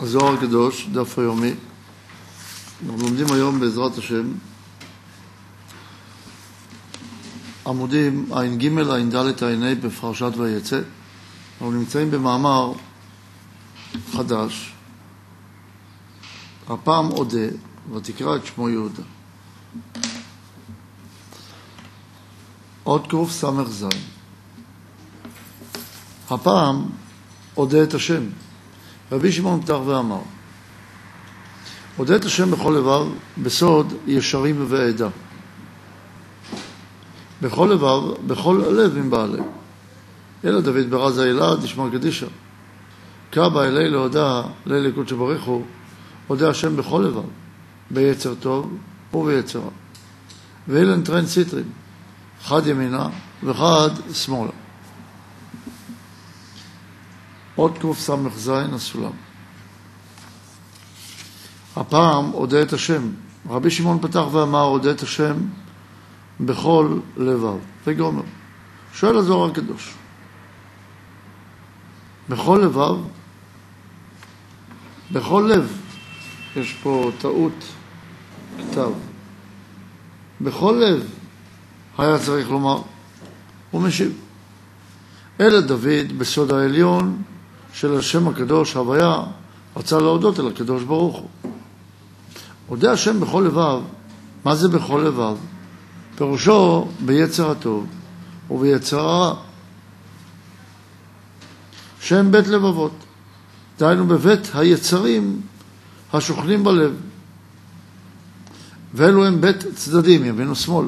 הזוהר הקדוש, דף היומי. אנחנו לומדים היום בעזרת השם עמודים ע"ג, ע"ד, ע"ה בפרשת ויצא. אנחנו נמצאים במאמר חדש, הפעם אודה, ותקרא את שמו יהודה. עוד קס"ז. הפעם אודה את השם. רבי שמעון פתח ואמר, אודה את השם בכל לבב, בסוד ישרים ועדה. בכל לבב, בכל לב מבעי ליה. אלא דוד ברזא עלאה דשמא קדישא. קא בעי לאודאה ליה לקודשא בריך הוא, אודה השם בכל לבב, ביצר טוב וביצר רע. ואלין תרין סטרין, חד ימינה וחד שמאלה. עוד קס"ז הסולם. הפעם אודה את השם. רבי שמעון פתח ואמר אודה את השם בכל לבב. וגומר. שואל הזוהר הקדוש. בכל לבב, בכל לב, יש פה טעות כתב. בכל לב היה צריך לומר, הוא משיב. אלא דוד בסוד העליון של השם הקדוש, הוויה, רצה להודות אל הקדוש ברוך הוא. אודה השם בכל לבב, מה זה בכל לבב? פירושו ביצר הטוב וביצר הרע. שם בית לבבות, דהיינו בבית היצרים השוכנים בלב. ואלו הם בית צדדים, ימין ושמאל.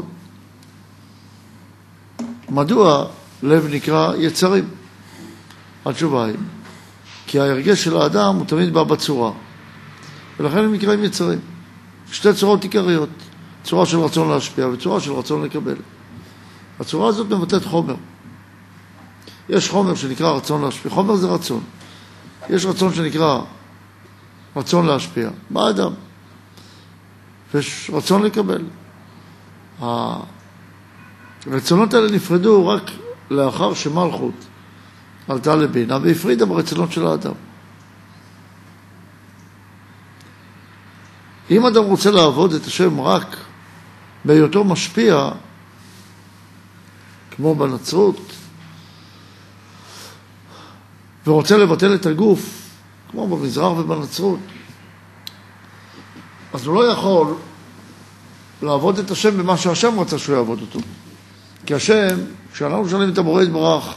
מדוע לב נקרא יצרים? התשובה היא, כי ההרגש של האדם הוא תמיד בא בצורה, ולכן הם נקראים יצרים. שתי צורות עיקריות, צורה של רצון להשפיע וצורה של רצון לקבל. הצורה הזאת מבטאת חומר. יש חומר שנקרא רצון להשפיע, חומר זה רצון. יש רצון שנקרא רצון להשפיע, באדם. ויש רצון לקבל. הרצונות האלה נפרדו רק לאחר שמלכות עלתה לבינה והפרידה ברצונות של האדם. אם אדם רוצה לעבוד את השם רק בהיותו משפיע, כמו בנצרות, ורוצה לבטל את הגוף, כמו במזרח ובנצרות, אז הוא לא יכול לעבוד את השם במה שהשם רצה שהוא יעבוד אותו. כי השם, כשאנחנו שואלים את הבורא יתברך,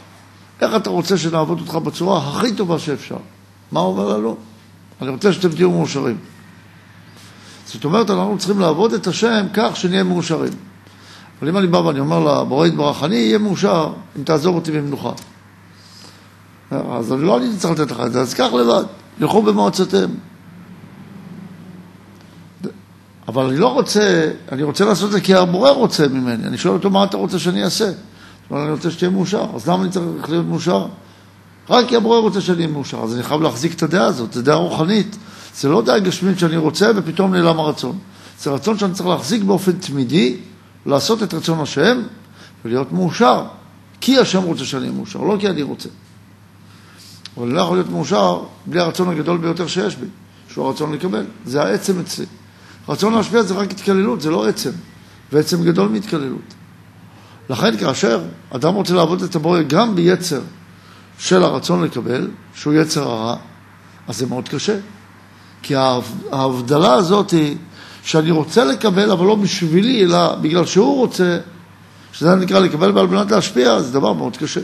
איך אתה רוצה שנעבוד אותך בצורה הכי טובה שאפשר? מה אומר לנו? אני רוצה שאתם תהיו מאושרים. זאת אומרת, אנחנו צריכים לעבוד את השם כך שנהיה מאושרים. אבל אם אני בא ואני אומר לבורא יתברך, אני אהיה מאושר אם תעזור אותי במנוחה. אז אני לא הייתי צריך לתת לך את זה, אז קח לבד, לכו במועצותיהם. אבל אני לא רוצה, אני רוצה לעשות את זה כי הבורא רוצה ממני. אני שואל אותו, מה אתה רוצה שאני אעשה? אבל אני רוצה שתהיה מאושר, אז למה אני צריך להיות מאושר? רק כי הבורא רוצה שאני אהיה מאושר, אז אני חייב להחזיק את הדעה הזאת, זו דעה רוחנית. זה לא דעה גשמית שאני רוצה ופתאום נעלם הרצון. זה רצון שאני צריך להחזיק באופן תמידי, לעשות את רצון השם ולהיות מאושר. כי השם רוצה שאני אהיה מאושר, לא כי אני רוצה. אבל אני לא יכול להיות מאושר בלי הרצון הגדול ביותר שיש בי, שהוא הרצון לקבל. זה העצם אצלי. רצון להשפיע זה רק התקללות, זה לא עצם, ועצם גדול מהתקללות. לכן כאשר אדם רוצה לעבוד את הבורא גם ביצר של הרצון לקבל, שהוא יצר הרע, אז זה מאוד קשה. כי ההבדלה הזאת היא שאני רוצה לקבל, אבל לא בשבילי, אלא בגלל שהוא רוצה, שזה נקרא לקבל ועל מנת להשפיע, זה דבר מאוד קשה.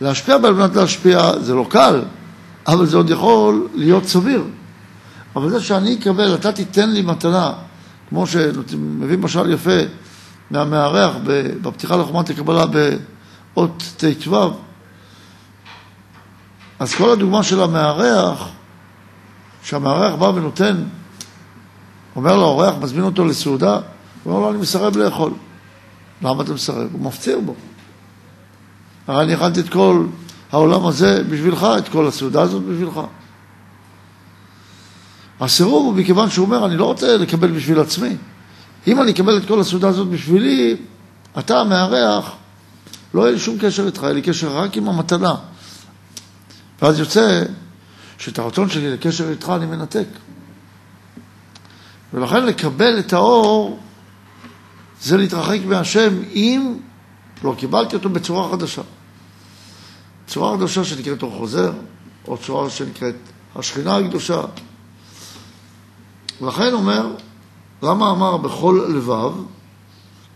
להשפיע ועל מנת להשפיע זה לא קל, אבל זה עוד יכול להיות סביר. אבל זה שאני אקבל, אתה תיתן לי מתנה, כמו שמביא משל יפה מהמארח בפתיחה לחומת הקבלה באות ט"ו, אז כל הדוגמה של המארח, שהמארח בא ונותן, אומר לאורח, מזמין אותו לסעודה, הוא אומר לו, אני מסרב לאכול. למה אתה מסרב? הוא מפציר בו. הרי אני אכלתי את כל העולם הזה בשבילך, את כל הסעודה הזאת בשבילך. הסירוב הוא מכיוון שהוא אומר, אני לא רוצה לקבל בשביל עצמי. אם אני אקבל את כל הסעודה הזאת בשבילי, אתה המארח, לא יהיה לי שום קשר איתך, יהיה לי קשר רק עם המתנה. ואז יוצא שאת הרצון שלי לקשר איתך אני מנתק. ולכן לקבל את האור זה להתרחק מהשם אם לא קיבלתי אותו בצורה חדשה. צורה חדשה שנקראת אור חוזר, או צורה שנקראת השכינה הקדושה. ולכן אומר, למה אמר בכל לבב,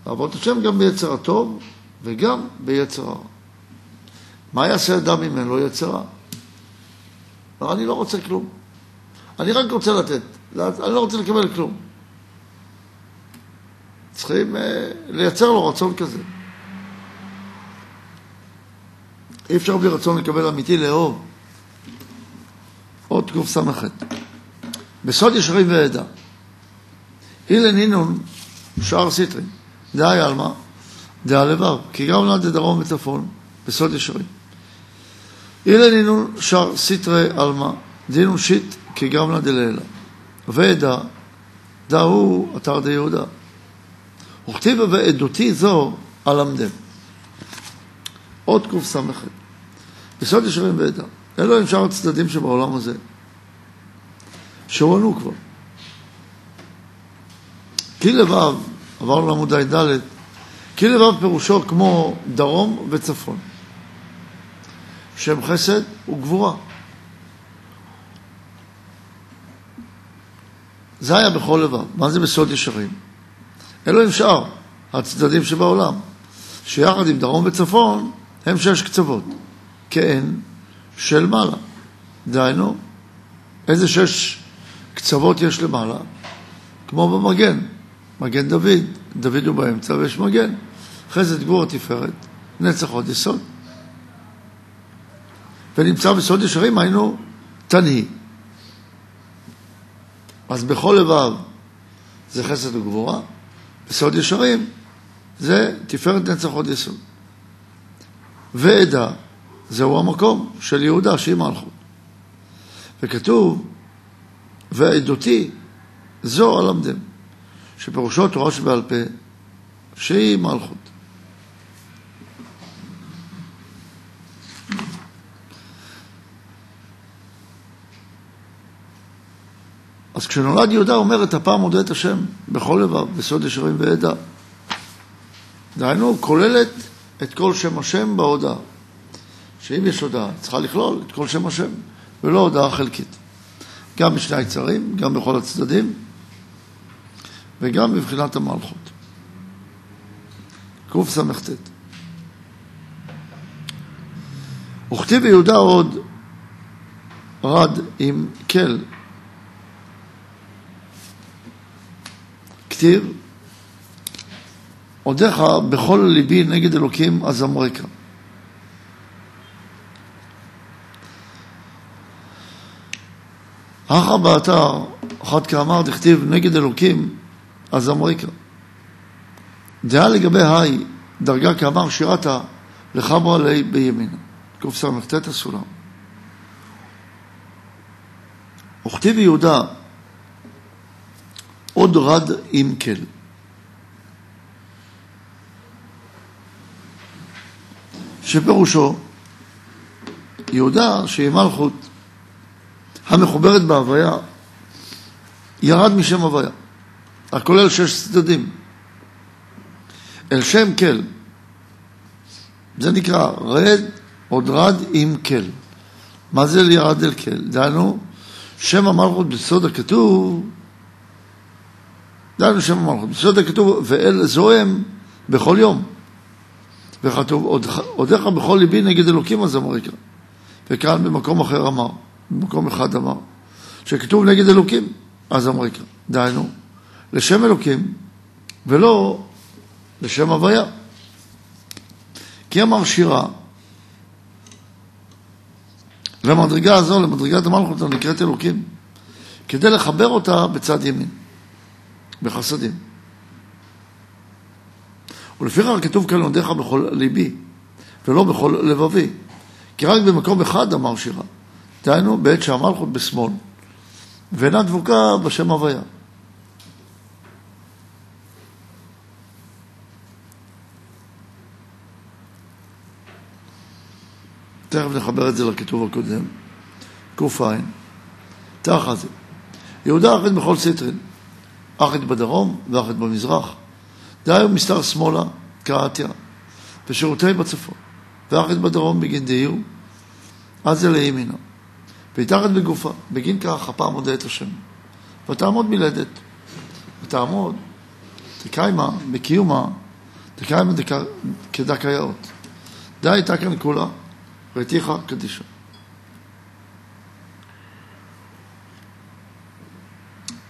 לעבוד השם גם ביצר הטוב וגם ביצר הרע. מה יעשה אדם אם אין לו יצר רע? לא, אני לא רוצה כלום. אני רק רוצה לתת, אני לא רוצה לקבל כלום. צריכים אה, לייצר לו רצון כזה. אי אפשר בלי רצון לקבל אמיתי לאהוב. עוד קס"ח. בסוד ישרים ועדה. אילן אינון שער סיטרי. דאי עלמא, דאה לבב, כי גם נולד דרום וצפון, בסוד ישרים. אלין אינון שאר סטרי עלמא, דאינון שית כגוונא דלעילא. ועדה, דא הוא אתר דיהודה. וכתיב ועדותי זו אלמדם. עוד קס"ח. בסוד ישרים ועדה. אלו הם שאר הצדדים שבעולם הזה, שהוענו כבר. כי לבב, עברנו לעמוד ע"ד, כי לבב פירושו כמו דרום וצפון. שם חסד וגבורה. זה היה בכל לבב. מה זה בסוד ישרים? אלו הם שאר הצדדים שבעולם, שיחד עם דרום וצפון הם שש קצוות, כעין של מעלה. דהיינו, איזה שש קצוות יש למעלה? כמו במגן, מגן דוד, דוד הוא באמצע ויש מגן. חסד גבור התפארת, נצח עוד יסוד. ונמצא בסוד ישרים היינו תנהי. אז בכל לבב זה חסד וגבורה, בסוד ישרים זה תפארת נצח עוד יסוד. ועדה, זהו המקום של יהודה שהיא מלכות. וכתוב, ועדותי זו אלמדם, שפירושו תורה שבעל פה, שהיא מלכות. אז כשנולד יהודה אומר את הפעם מודה את השם בכל לבב, בסוד ישרים ועדה. דהיינו, כוללת את כל שם השם בהודעה. שאם יש הודעה, צריכה לכלול את כל שם השם, ולא הודעה חלקית. גם בשני היצרים, גם בכל הצדדים, וגם מבחינת המלכות. קס"ט. וכתיב ביהודה עוד רד עם כל. כתיב, עודיך בכל ליבי נגד אלוקים אזמרקה. אחר באתר, אחת כאמר, דכתיב נגד אלוקים, אז אמריקה. דעה לגבי היי, דרגה כאמר שירתה לחברה לי בימינה. קס"ט הסולם. וכתיב יהודה עוד רד עם כל. שפירושו יהודה שהיא מלכות המחוברת בהוויה, ירד משם הוויה, הכולל שש צדדים. אל שם כל, זה נקרא רד עוד רד עם כל. מה זה ירד אל כל? דהיינו, שם המלכות בסוד הכתוב, דהיינו שם המלכות, בסוד הכתוב, ואל זוהם בכל יום. וכתוב, עודיך בכל ליבי נגד אלוקים, אז אמריקה. וכאן במקום אחר אמר. במקום אחד אמר, שכתוב נגד אלוקים, אז אמריקה. דהיינו, לשם אלוקים, ולא לשם הוויה. כי אמר שירה, למדרגה הזו, למדרגת המלכות הנקראת אלוקים, כדי לחבר אותה בצד ימין, בחסדים. ולפיכך כתוב כאן עונדיך בכל ליבי, ולא בכל לבבי. כי רק במקום אחד אמר שירה, דהיינו בעת שהמלכות בשמאל, ואינה דבוקה בשם הוויה. תכף נחבר את זה לכתוב הקודם. ק"ע, תחת זה. יהודה אחת בכל סיטרין, אחת בדרום ואחת במזרח. דהיו מסתר שמאלה, קראתיה, ושירותי בצפון, ואחת בדרום בגין דהיו, אז זה לימינו. ויתחת בגופה, בגין כך הפעם מודה את השם. ותעמוד מלדת, ותעמוד, תקיימה, בקיומה, תקיימה כדקאיות. די הייתה כאן כולה, ראיתיך קדישה.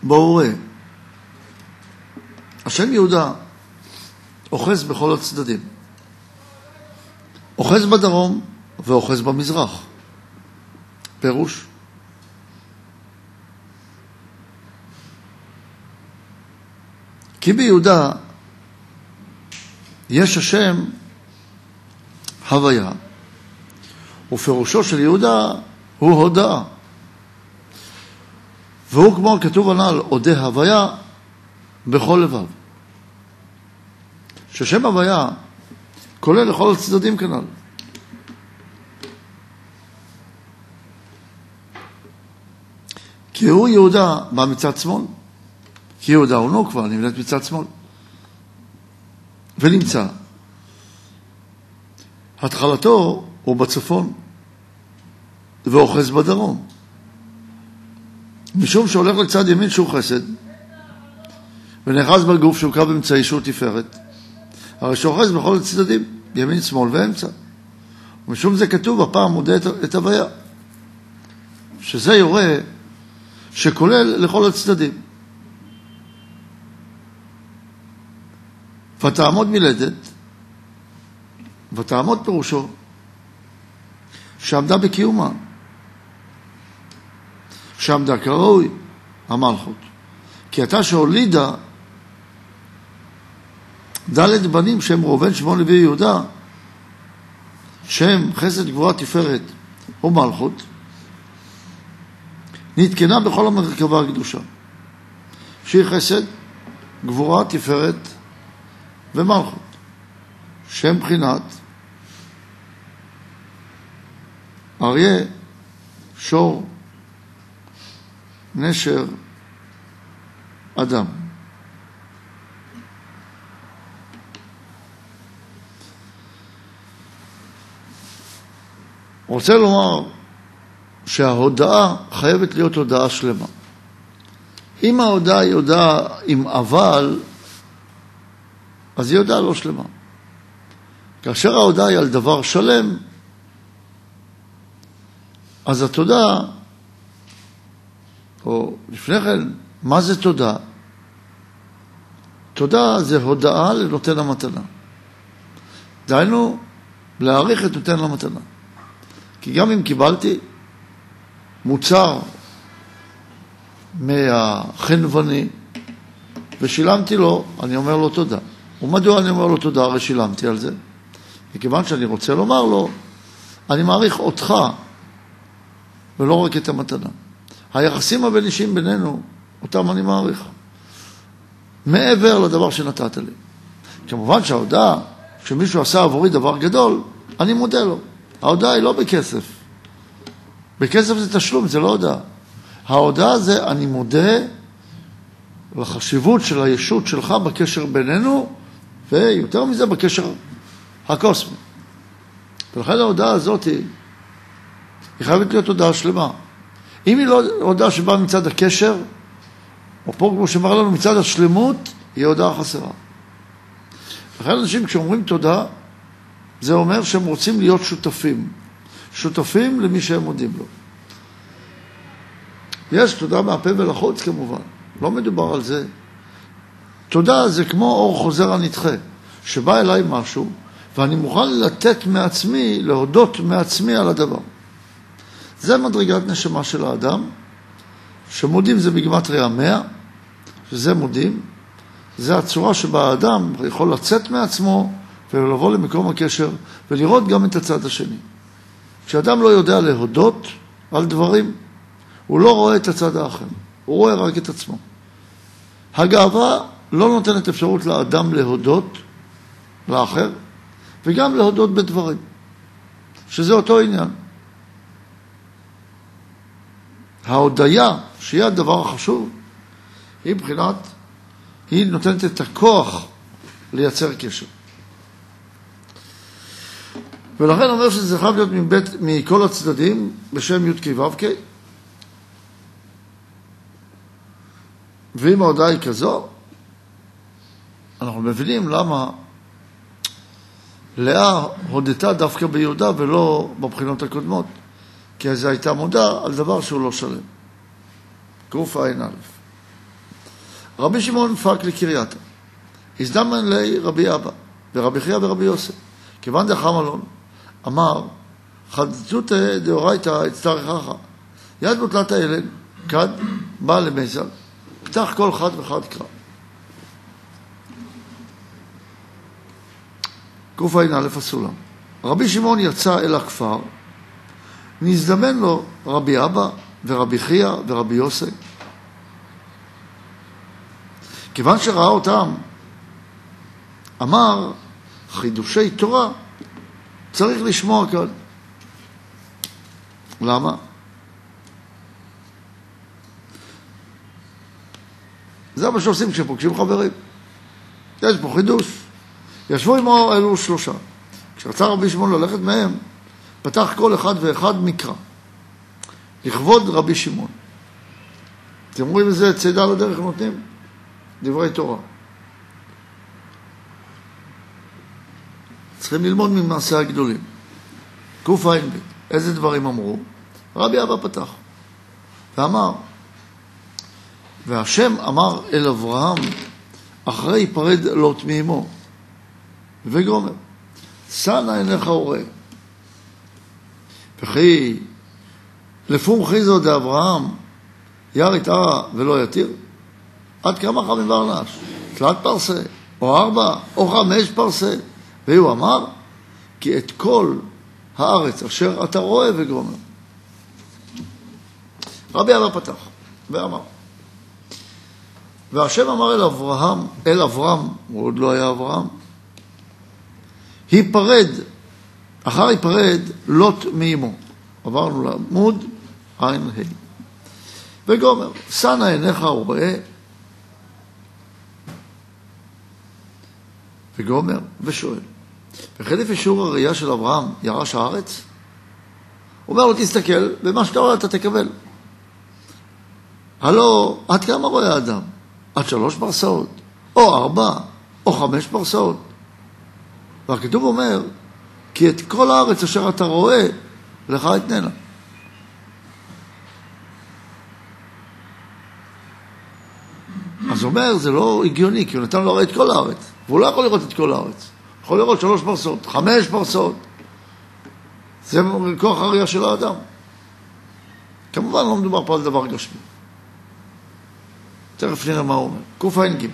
בואו ראה, השם יהודה אוחז בכל הצדדים. אוחז בדרום ואוחז במזרח. פירוש. כי ביהודה יש השם הוויה, ופירושו של יהודה הוא הודאה. והוא כמו כתוב הנ"ל, אודה הוויה בכל לבב. ששם הוויה כולל לכל הצדדים כנ"ל. כי הוא יהודה בא מצד שמאל, כי יהודה הוא נוקבה, נמלט מצד שמאל. ונמצא. התחלתו הוא בצפון, ואוחז בדרום. משום שהולך לצד ימין שהוא חסד, ונאחז בגוף שהוא קו אמצעי שהוא תפארת, הרי שאוחז בכל הצדדים, ימין, שמאל ואמצע. ומשום זה כתוב, הפעם מודה את הוויה, שזה יורה שכולל לכל הצדדים. ותעמוד מלדת, ותעמוד פירושו, שעמדה בקיומה, שעמדה כראוי המלכות. כי אתה שהולידה ד' בנים שהם ראובן, שמעון, לוי, יהודה, שהם חסד, גבורה, תפארת ומלכות, נתקנה בכל המרכבה הקדושה, שהיא חסד, גבורה, תפארת ומלכות, שהם בחינת אריה, שור, נשר, אדם. רוצה לומר שההודעה חייבת להיות הודעה שלמה. אם ההודעה היא הודעה עם אבל, אז היא הודעה לא שלמה. כאשר ההודעה היא על דבר שלם, אז התודה, או לפני כן, מה זה תודה? תודה זה הודעה לנותן המתנה. דהיינו, להעריך את נותן המתנה. כי גם אם קיבלתי מוצר מהחנווני ושילמתי לו, אני אומר לו תודה. ומדוע אני אומר לו תודה? הרי שילמתי על זה. מכיוון שאני רוצה לומר לו, אני מעריך אותך ולא רק את המתנה. היחסים הבין-אישיים בינינו, אותם אני מעריך. מעבר לדבר שנתת לי. כמובן שההודעה, כשמישהו עשה עבורי דבר גדול, אני מודה לו. ההודעה היא לא בכסף. בכסף זה תשלום, זה לא הודעה. ההודעה זה אני מודה לחשיבות של הישות שלך בקשר בינינו, ויותר מזה בקשר הקוסמי. ולכן ההודעה הזאת היא, היא חייבת להיות הודעה שלמה. אם היא לא הודעה שבאה מצד הקשר, או פה כמו שאמר לנו מצד השלמות, היא הודעה חסרה. לכן אנשים כשאומרים תודה, זה אומר שהם רוצים להיות שותפים. שותפים למי שהם מודים לו. יש תודה מהפה ולחוץ כמובן, לא מדובר על זה. תודה זה כמו אור חוזר הנדחה, שבא אליי משהו ואני מוכן לתת מעצמי, להודות מעצמי על הדבר. זה מדרגת נשמה של האדם, שמודים זה בגמטריה 100, שזה מודים, זה הצורה שבה האדם יכול לצאת מעצמו ולבוא למקום הקשר ולראות גם את הצד השני. כשאדם לא יודע להודות על דברים, הוא לא רואה את הצד האחר, הוא רואה רק את עצמו. הגאווה לא נותנת אפשרות לאדם להודות לאחר, וגם להודות בדברים, שזה אותו עניין. ההודיה, שהיא הדבר החשוב, היא מבחינת, היא נותנת את הכוח לייצר קשר. ולכן אומר שזה חייב להיות מבית, מכל הצדדים בשם י"ק ו"ק. ואם ההודעה היא כזו, אנחנו מבינים למה לאה הודתה דווקא ביהודה ולא בבחינות הקודמות, כי אז הייתה מודה על דבר שהוא לא שלם. קע"א. רבי שמעון פק לקרייתא, הזדמן לי רבי אבא, ורבי חייא ורבי יוסף, כיוון דחם אלון, אמר, חדצותא דאורייתא אצטרכך, יד בוטלת האלן, כד בא למזל, פתח כל חד וחד קרא. קע"א הסולם. רבי שמעון יצא אל הכפר, נזדמן לו רבי אבא ורבי חייא ורבי יוסי. כיוון שראה אותם, אמר, חידושי תורה צריך לשמוע כאן. למה? זה מה שעושים כשפוגשים חברים. יש פה חידוש. ישבו עמו אלו שלושה. כשרצה רבי שמעון ללכת מהם, פתח כל אחד ואחד מקרא, לכבוד רבי שמעון. אתם רואים איזה צידה לדרך נותנים? דברי תורה. צריכים ללמוד ממעשה הגדולים. קע"ב, איזה דברים אמרו? רבי אבא פתח ואמר, והשם אמר אל אברהם, אחרי יפרד לוט מאמו, וגומר, שנא עיניך וראה. וכי לפום חיזו דאברהם ירית ערה ולא יתיר? עד כמה חמים ברנש? תלת פרסה, או ארבע, או חמש פרסה. והוא אמר, כי את כל הארץ אשר אתה רואה וגומר. רבי אבא פתח ואמר, והשם אמר אל אברהם, אל אברהם, הוא עוד לא היה אברהם, היפרד, אחר היפרד לוט מאמו. עברנו לעמוד ע"ה. וגומר, שנא עיניך ורואה, וגומר ושואל. וחלף אישור הראייה של אברהם ירש הארץ? אומר לו, תסתכל, ומה שאתה רואה אתה תקבל. הלו, עד כמה רואה האדם? עד שלוש פרסאות, או ארבע, או חמש פרסאות. והכתוב אומר, כי את כל הארץ אשר אתה רואה, לך אתננה. אז הוא אומר, זה לא הגיוני, כי הוא נתן לו את כל הארץ, והוא לא יכול לראות את כל הארץ. יכול לראות שלוש פרסות, חמש פרסות. זה כוח הראייה של האדם. כמובן לא מדובר פה על דבר גשמי. תכף נראה מה הוא אומר. קע"ג.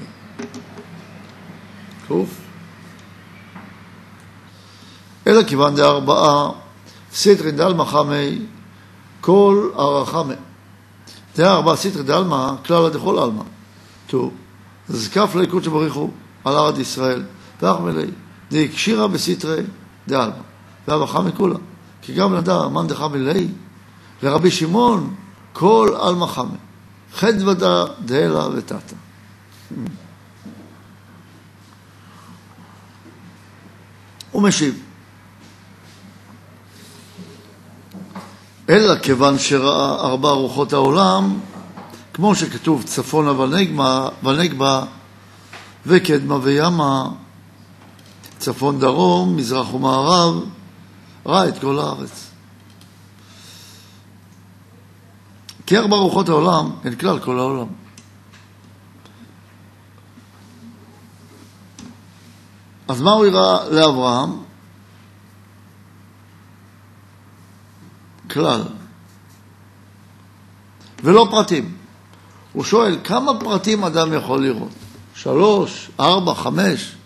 קוף. אלא כיוון דארבעה סיטרי דלמא חמי כל הרחמי. דארבעה סיטרי דלמא כלל דכל עלמא. טוב, זקף לי קודש בריחו על ארד ישראל, ואחמי לי. דקשירא בסיטרי דעלמא, והברכה מכולה. כי גם נדע מאן דחמי ליה, לרבי שמעון כל עלמא חמי. חד ודא דאלה ותתא. הוא משיב. אלא כיוון שראה ארבע רוחות העולם, כמו שכתוב צפונה ונגבה, ונגבה וקדמה וימה, צפון דרום, מזרח ומערב, ראה את כל הארץ. כי ארבע רוחות העולם הן כלל כל העולם. אז מה הוא הראה לאברהם? כלל. ולא פרטים. הוא שואל, כמה פרטים אדם יכול לראות? שלוש, ארבע, חמש?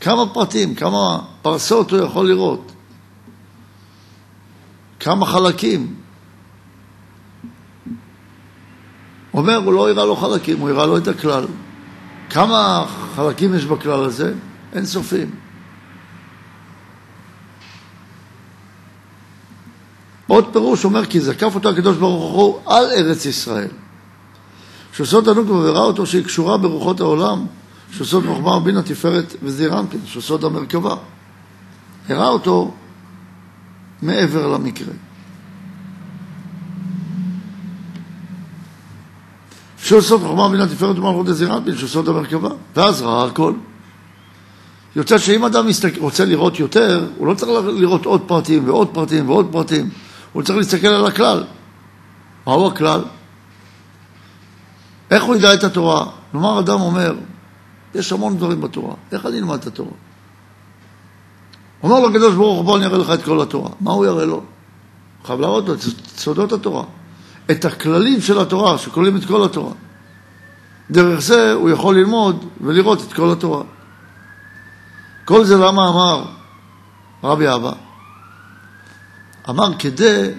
כמה פרטים, כמה פרסות הוא יכול לראות, כמה חלקים. אומר, הוא לא הראה לו חלקים, הוא הראה לו את הכלל. כמה חלקים יש בכלל הזה? אין סופים. עוד פירוש אומר כי זקף אותו הקדוש ברוך הוא על ארץ ישראל. שעושות הנוקבה וראה אותו שהיא קשורה ברוחות העולם, שעושות חוכמה ובינה תפארת וזעיר אנפין, שעושות המרכבה. הראה אותו מעבר למקרה. שעושות חוכמה ובינה תפארת ומלכות וזעיר אנפין, שעושות המרכבה. ואז ראה הכל. יוצא שאם אדם רוצה לראות יותר, הוא לא צריך לראות עוד פרטים ועוד פרטים ועוד פרטים, הוא צריך להסתכל על הכלל. מהו הכלל? איך הוא ידע את התורה? כלומר, אדם אומר, יש המון דברים בתורה, איך אני אלמד את התורה? אומר לו הקדוש ברוך הוא, בוא אני אראה לך את כל התורה. מה הוא יראה לו? חייב להראות לו את סודות התורה, את הכללים של התורה, שכוללים את כל התורה. דרך זה הוא יכול ללמוד ולראות את כל התורה. כל זה למה אמר רבי אבא? אמר כדי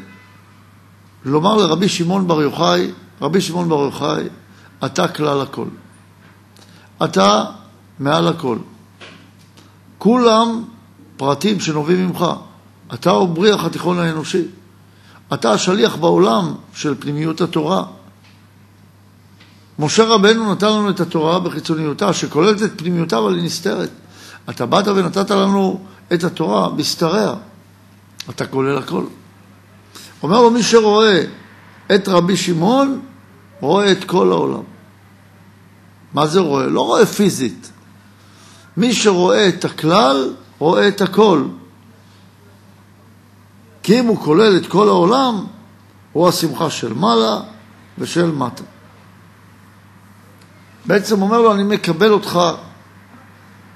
לומר לרבי שמעון בר יוחאי, רבי שמעון בר יוחאי, אתה כלל הכל. אתה מעל הכל. כולם פרטים שנובעים ממך. אתה הוא בריח התיכון האנושי. אתה השליח בעולם של פנימיות התורה. משה רבנו נתן לנו את התורה בחיצוניותה, שכוללת את פנימיותה, אבל היא נסתרת. אתה באת ונתת לנו את התורה בשריה. אתה כולל הכל. אומר לו, מי שרואה את רבי שמעון, רואה את כל העולם. מה זה רואה? לא רואה פיזית. מי שרואה את הכלל, רואה את הכל. כי אם הוא כולל את כל העולם, הוא השמחה של מעלה ושל מטה. בעצם אומר לו, אני מקבל אותך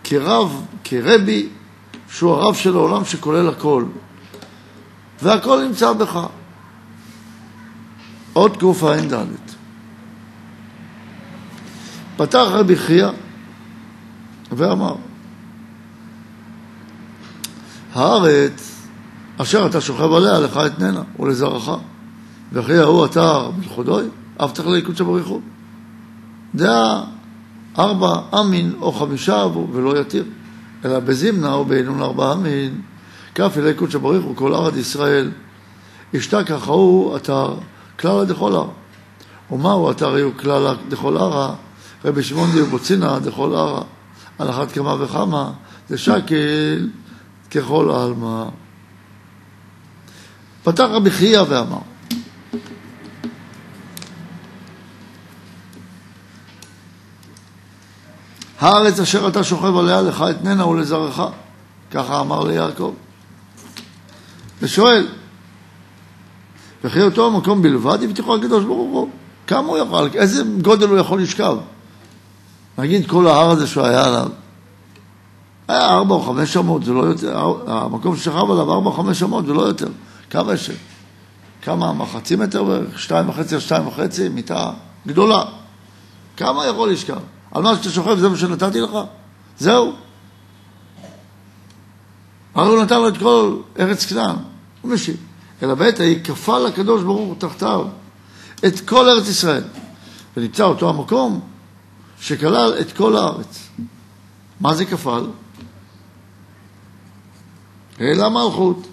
כרב, כרבי, שהוא הרב של העולם שכולל הכל. והכל נמצא בך. עוד קע"ד. פתח רבי חייא ואמר, הארץ אשר אתה שוכב עליה לך אתננה ולזרעך, וכי ההוא אתה בלכודוי, אף צריך ליקוד שבריחו. דעה ארבע אמין או חמישה אבו ולא יתיר, אלא בזימנה או בעינון ארבע אמין, כף אלי קודשא בריך וכל ארד ישראל. אשתכח ההוא אתר כלל דכל הר. ומהו אתר היו כלל דכל הרה? רבי שמעון דיו בוצינה דכל הרה. על אחת כמה וכמה זה שקל ככל העלמא. פתח רבי חייא ואמר הארץ אשר אתה שוכב עליה לך אתננה ולזרעך, ככה אמר ליעקב. ושואל, וכי אותו המקום בלבד הבטיחו הקדוש ברוך הוא, כמה הוא יכול, איזה גודל הוא יכול לשכב? נגיד כל ההר הזה שהוא היה עליו, היה ארבע או חמש אמות, זה לא יותר, המקום ששכב עליו ארבע או חמש אמות, זה לא יותר. כמה יש? כמה, חצי מטר בערך? שתיים וחצי שתיים וחצי, מיטה גדולה. כמה יכול לשכב? על מה שאתה שוכב זה מה שנתתי לך? זהו. הרי הוא נתן לו את כל ארץ כנען. הוא משיב. אלא בעת ההיא כפל הקדוש ברוך הוא תחתיו את כל ארץ ישראל. ונמצא אותו המקום שכלל את כל הארץ. מה זה כפל? אלא מלכות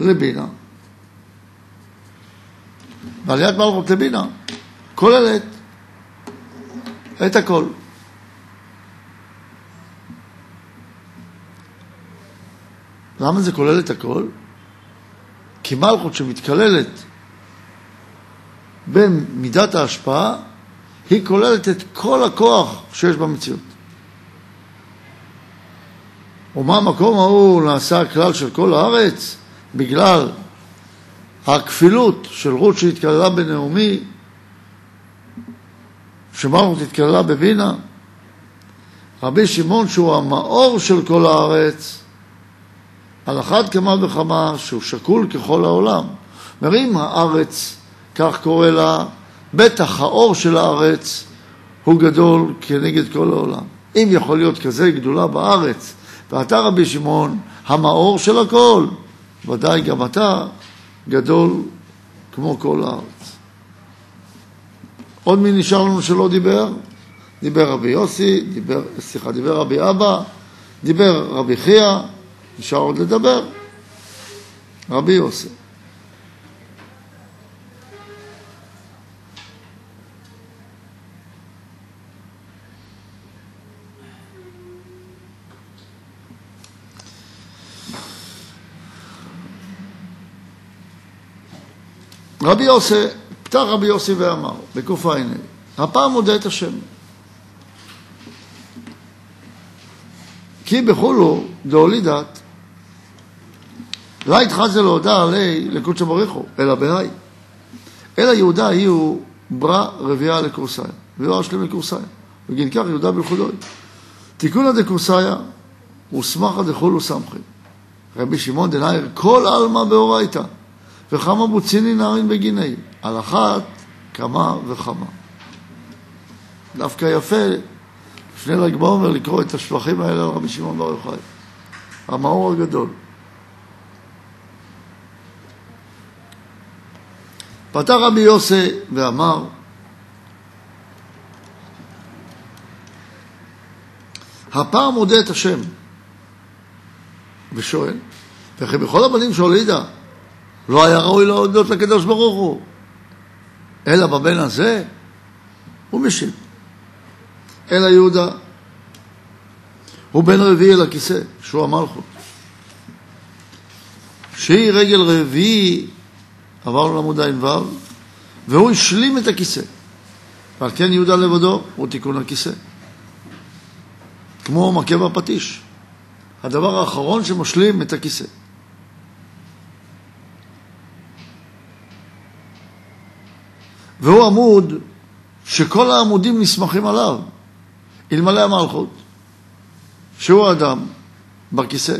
לבינה. ועליית מלכות לבינה כוללת את הכל. למה זה כולל את הכל? כי מלכות שמתכללת במידת ההשפעה, היא כוללת את כל הכוח שיש במציאות. ומה המקום ההוא נעשה הכלל של כל הארץ? בגלל הכפילות של רות שהתקללה בנעמי, שמרנות התקללה בבינה. רבי שמעון שהוא המאור של כל הארץ, על אחת כמה וכמה שהוא שקול ככל העולם. מרים הארץ, כך קורא לה, בטח האור של הארץ הוא גדול כנגד כל העולם. אם יכול להיות כזה גדולה בארץ, ואתה רבי שמעון, המאור של הכל, ודאי גם אתה גדול כמו כל הארץ. עוד מי נשאר לנו שלא דיבר? דיבר רבי יוסי, דיבר, סליחה, דיבר רבי אבא, דיבר רבי חייא, נשאר עוד לדבר. רבי יוסי. רבי יוסי, פתח רבי יוסי ואמר, בקע"ה, הפעם מודה את השם. כי בחולו דאולי דת לא התחזה להודע עלי לקודשא בריחו, אלא בהאי. אלא יהודה היו ברא רביעה לקורסאיה, ויואר שלם לקורסאיה. בגין כך יהודה בלכודוי. תיקונא דקורסאיה וסמכא דחולו סמכי. רבי שמעון דנאיר כל עלמא באורייתא, וכמה בוציני נערין בגיני, על אחת כמה וכמה. דווקא יפה, לפני ל"ג בעומר, לקרוא את השבחים האלה על רבי שמעון בר יוחאי. המאור הגדול. פתח רבי יוסי ואמר, הפעם מודה את השם, ושואל, וכי בכל הבנים שהולידה, לא היה ראוי להודות לקדוש ברוך הוא, אלא בבן הזה, הוא משיב. אלא יהודה, הוא בן רביעי לכיסא, שהוא המלכות. שהיא רגל רביעי, עברנו לעמוד ע"ו, והוא השלים את הכיסא. ועל כן יהודה לבדו הוא תיקון הכיסא. כמו מכה בפטיש. הדבר האחרון שמשלים את הכיסא. והוא עמוד שכל העמודים נסמכים עליו, אלמלא המלכות, שהוא האדם בכיסא.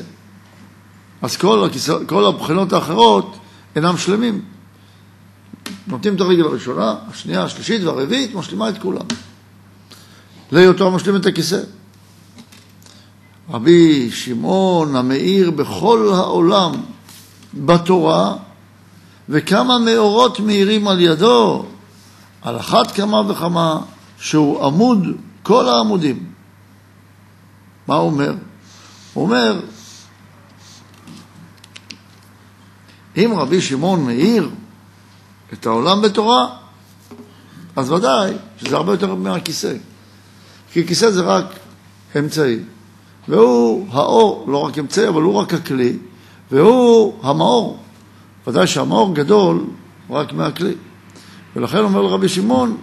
אז כל, הכיסא, כל הבחינות האחרות אינם שלמים. נותנים את הרגל הראשונה, השנייה, השלישית והרביעית, משלימה את כולם. להיותו משלים את הכיסא. רבי שמעון המאיר בכל העולם בתורה, וכמה מאורות מאירים על ידו, על אחת כמה וכמה שהוא עמוד כל העמודים. מה הוא אומר? הוא אומר, אם רבי שמעון מאיר את העולם בתורה, אז ודאי שזה הרבה יותר מהכיסא. כי כיסא זה רק אמצעי. והוא האור, לא רק אמצעי, אבל הוא רק הכלי, והוא המאור. ודאי שהמאור גדול רק מהכלי. ולכן אומר לרבי שמעון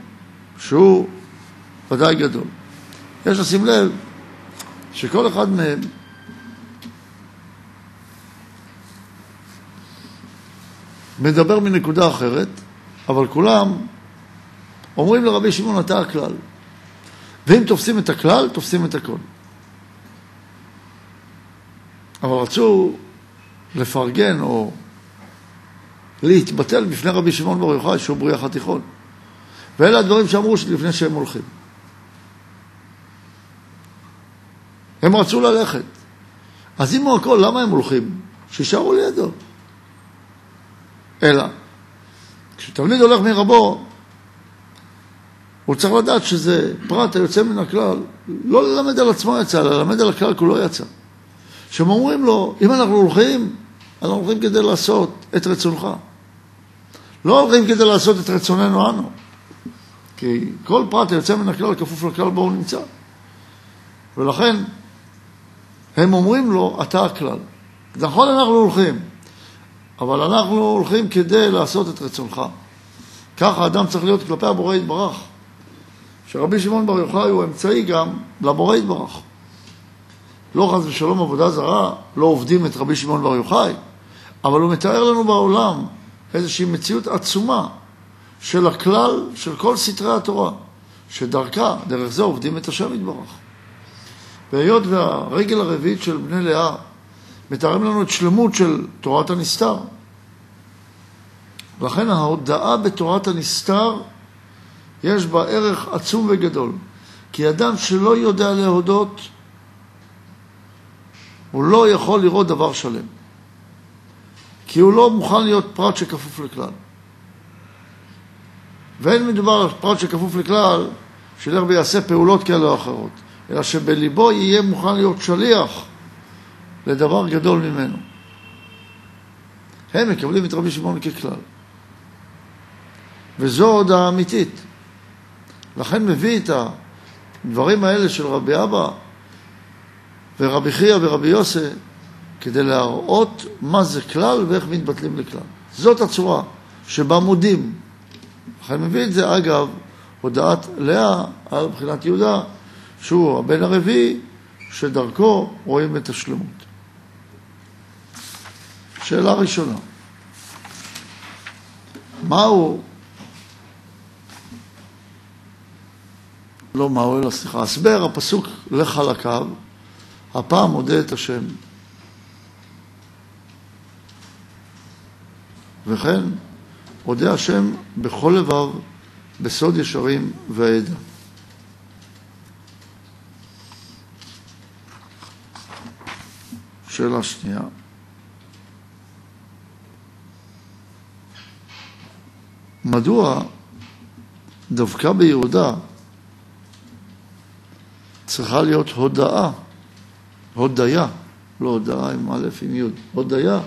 שהוא ודאי גדול. יש לשים לב שכל אחד מהם מדבר מנקודה אחרת, אבל כולם אומרים לרבי שמעון אתה הכלל. ואם תופסים את הכלל, תופסים את הכל. אבל רצו לפרגן או להתבטל בפני רבי שמעון בר יוחאי שהוא בריח התיכון. ואלה הדברים שאמרו לפני שהם הולכים. הם רצו ללכת. אז אם הוא הכל, למה הם הולכים? שישארו לידו. אלא, כשתלמיד הולך מרבו, הוא צריך לדעת שזה פרט היוצא מן הכלל, לא ללמד על עצמו יצא, אלא ללמד על הכלל כולו יצא. שהם אומרים לו, אם אנחנו הולכים, אנחנו הולכים כדי לעשות את רצונך. לא הולכים כדי לעשות את רצוננו אנו. כי כל פרט היוצא מן הכלל כפוף לכלל בו הוא נמצא. ולכן הם אומרים לו, אתה הכלל. נכון אנחנו הולכים, אבל אנחנו הולכים כדי לעשות את רצונך. ככה האדם צריך להיות כלפי הבורא יתברך. שרבי שמעון בר יוחאי הוא אמצעי גם לבורא יתברך. לא חס ושלום עבודה זרה, לא עובדים את רבי שמעון בר יוחאי, אבל הוא מתאר לנו בעולם איזושהי מציאות עצומה של הכלל של כל סתרי התורה, שדרכה, דרך זה עובדים את השם יתברך. והיות והרגל הרביעית של בני לאה מתארים לנו את שלמות של תורת הנסתר, לכן ההודעה בתורת הנסתר יש בה ערך עצום וגדול. כי אדם שלא יודע להודות, הוא לא יכול לראות דבר שלם. כי הוא לא מוכן להיות פרט שכפוף לכלל. ואין מדובר על פרט שכפוף לכלל, שילך ויעשה פעולות כאלה או אחרות, אלא שבליבו יהיה מוכן להיות שליח לדבר גדול ממנו. הם מקבלים את רבי שמעון ככלל. וזו הודעה אמיתית. לכן מביא את הדברים האלה של רבי אבא ורבי חייא ורבי יוסי כדי להראות מה זה כלל ואיך מתבטלים לכלל. זאת הצורה. שבה מודים. לכן מביא את זה, אגב, הודעת לאה על בחינת יהודה, שהוא הבן הרביעי, שדרכו רואים את השלמות. שאלה ראשונה, מהו, לא מהו, אלא סליחה, הסבר הפסוק לחלקיו, הפעם מודה את השם. וכן, מודה השם בכל לבב, בסוד ישרים והעדה. שאלה שנייה. מדוע דווקא ביהודה צריכה להיות הודאה, הודיה, לא הודאה עם א' עם י', הודיה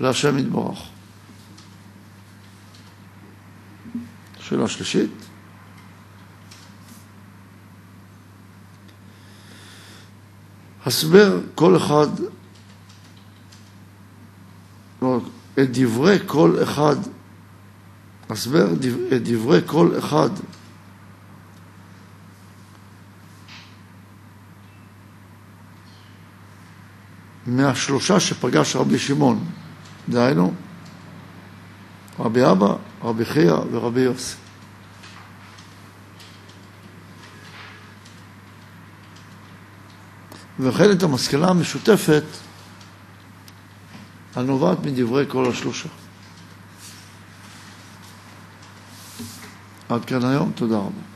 להשם יתברך. שאלה שלישית. הסבר כל אחד, את דברי כל אחד, הסבר דברי כל אחד מהשלושה שפגש רבי שמעון, דהיינו, רבי אבא, רבי חייא ורבי יוסי. וכן את המסקנה המשותפת הנובעת מדברי כל השלושה. עד כאן היום, תודה רבה.